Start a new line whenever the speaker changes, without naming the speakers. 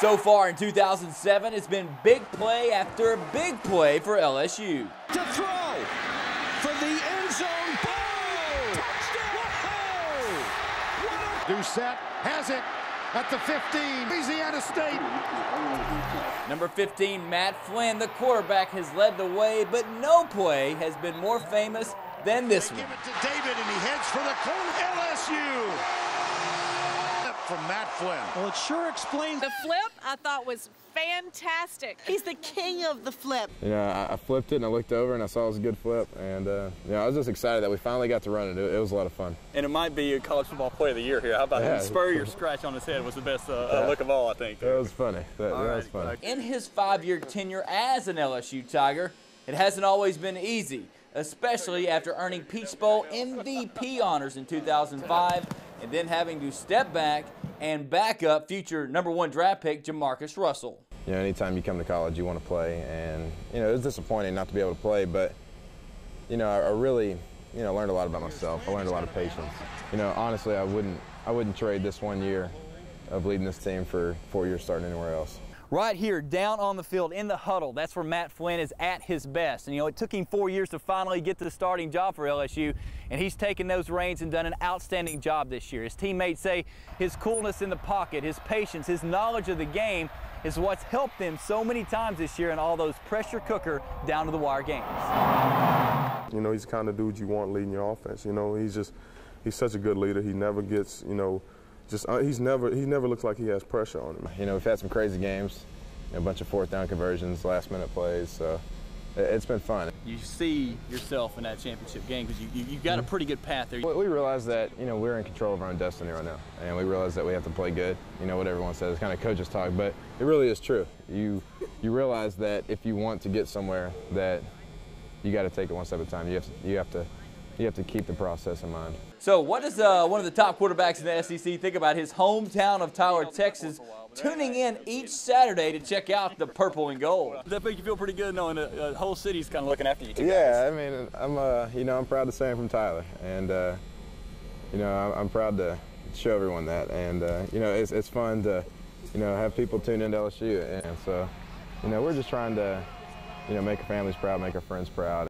So far in 2007, it's been big play after big play for LSU.
To throw for the end zone. Ball! Touchdown!
Doucet has it at the 15. Louisiana State.
Number 15, Matt Flynn, the quarterback, has led the way, but no play has been more famous than this
They
one.
give it to David, and he heads for the corner. LSU. From Matt Flynn.
Well, it sure explains.
The flip I thought was fantastic.
He's the king of the flip.
You know, I, I flipped it and I looked over and I saw it was a good flip. And, uh, you know, I was just excited that we finally got to run it. It, it was a lot of fun.
And it might be a college football player of the year here. How about
Yeah.
the Spurrier scratch on his head was the best uh, uh, look of all, I think.
It was funny. That,
All
that was funny.
In his five-year tenure as an LSU Tiger, it hasn't always been easy, especially after earning Peach Bowl MVP honors in 2005 and then having to step back and backup future number one draft pick Jamarcus Russell.
You know, anytime you come to college, you want to play. And, you know, it was disappointing not to be able to play, but, you know, I, I really, you know, learned a lot about myself. I learned a lot of patience. You know, honestly, I wouldn't, I wouldn't trade this one year of leading this team for four years starting anywhere else.
Right here, down on the field, in the huddle, that's where Matt Flynn is at his best. And you know, it took him four years to finally get to the starting job for LSU, and he's taken those reins and done an outstanding job this year. His teammates say his coolness in the pocket, his patience, his knowledge of the game is what's helped them so many times this year in all those pressure cooker down to the wire games.
You know, he's the kind of dude you want leading your offense. You know, he's just he's such a good leader. He never gets, you know, just uh, he's never he never looks like he has pressure on him.
You know, we've had some crazy games, you know, a bunch of fourth down conversions, last minute plays. So it, it's been fun.
You see yourself in that championship game because you, you, you got a pretty good path there.
We we realize that you know we're in control of our own destiny right now, and we realize that we have to play good. You know what everyone says, kind of coaches talk, but it really is true. You you realize that if you want to get somewhere, that you got to take it one step at a time. You have to you have to you have to keep the process in mind.
So, what does uh, one of the top quarterbacks in the SEC think about his hometown of Tyler, Texas, tuning in each Saturday to check out the purple and gold?
Does that make you feel pretty good knowing the uh, whole city's kind of looking after you? two
Yeah, I mean, I'm uh, you know I'm proud to say I'm from Tyler, and uh, you know I'm, I'm proud to show everyone that, and uh, you know it's it's fun to you know have people tune into LSU, and so you know we're just trying to you know make our families proud, make our friends proud.